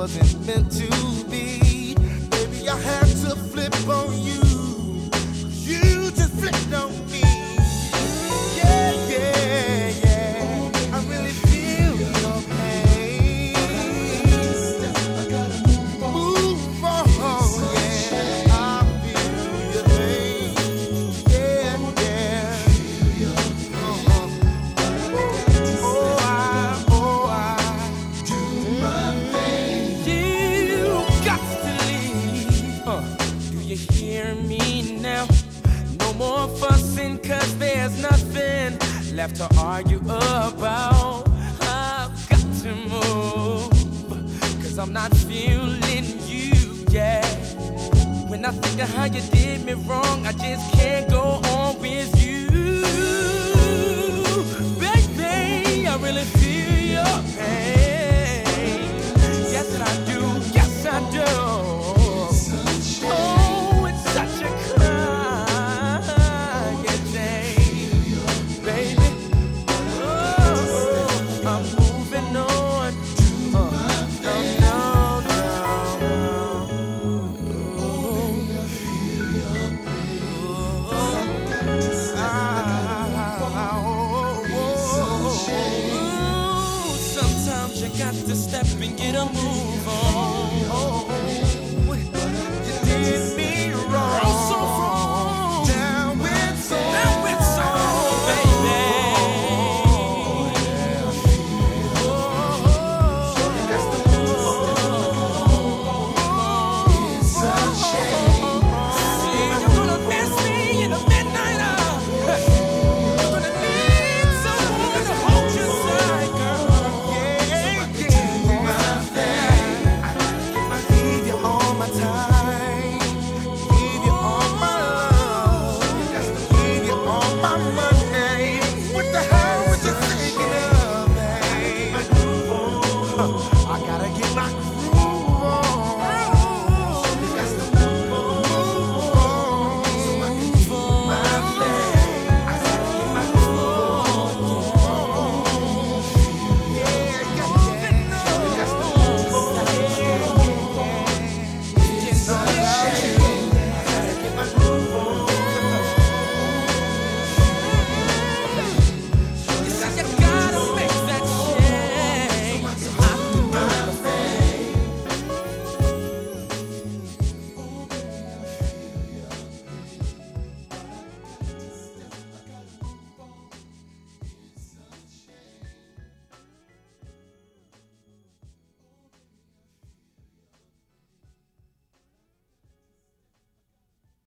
wasn't meant to be. Baby, I had to flip on you. You just flipped on me. More fussing, cause there's nothing left to argue about. I've got to move, cause I'm not feeling you yet. When I think of how you did me wrong, I just can't go got to step and get a move on.